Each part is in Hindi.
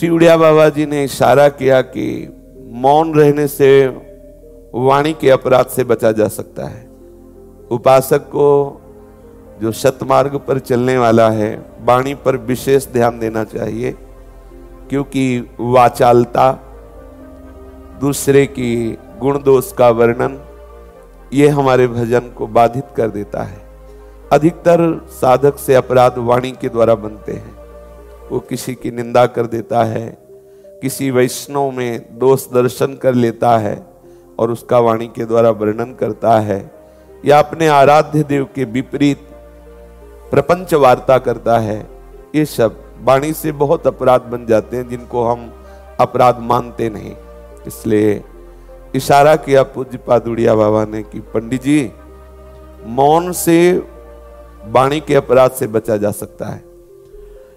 सिवड़िया बाबा जी ने इशारा किया कि मौन रहने से वाणी के अपराध से बचा जा सकता है। उपासक को जो सतमार्ग पर चलने वाला है, वाणी पर विशेष ध्यान देना चाहिए, क्योंकि वाचालता, दूसरे की गुण दोष का वर्णन, ये हमारे भजन को बाधित कर देता है। अधिकतर साधक से अपराध वाणी के द्वारा बनते हैं। वो किसी की निंदा कर देता है, किसी वैष्णव में दोष दर्शन कर लेता है और उसका वाणी के द्वारा वर्णन करता है या अपने आराध्य देव के विपरीत प्रपंच वार्ता करता है, ये सब वाणी से बहुत अपराध बन जाते हैं जिनको हम अपराध मानते नहीं। इसलिए इशारा किया पूज्य पादुड़िया बाबा ने कि पंडित जी, मौन से वाणी के अपराध से बचा जा सकता है।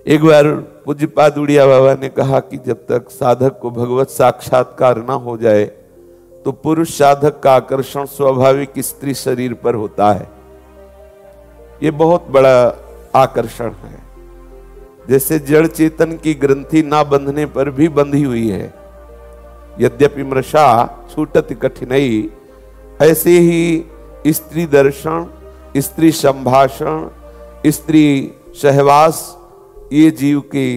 एक बार पूज्य पादुड़िया बाबा ने कहा कि जब तक साधक को भगवत साक्षात्कार ना हो जाए तो पुरुष साधक का आकर्षण स्वाभाविक स्त्री शरीर पर होता है। ये बहुत बड़ा आकर्षण है। जैसे जड़ चेतन की ग्रंथि ना बंधने पर भी बंधी हुई है, यद्यपि मृषा छूटत कठिनाई, ऐसे ही स्त्री दर्शन, स्त्री संभाषण, स्त्री सहवास ये जीव की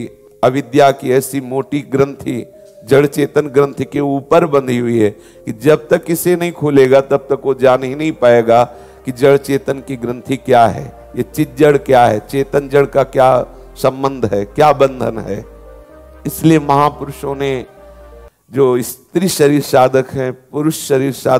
अविद्या की ऐसी मोटी ग्रंथि, जड़ चेतन ग्रंथि के ऊपर बंधी हुई है कि जब तक इसे नहीं खोलेगा, तब तक वो जान ही नहीं पाएगा कि जड़ चेतन की ग्रंथि क्या है, ये चित जड़ क्या है, चेतन जड़ का क्या संबंध है, क्या बंधन है। इसलिए महापुरुषों ने जो स्त्री शरीर साधक हैं, पुरुष शरीर साधक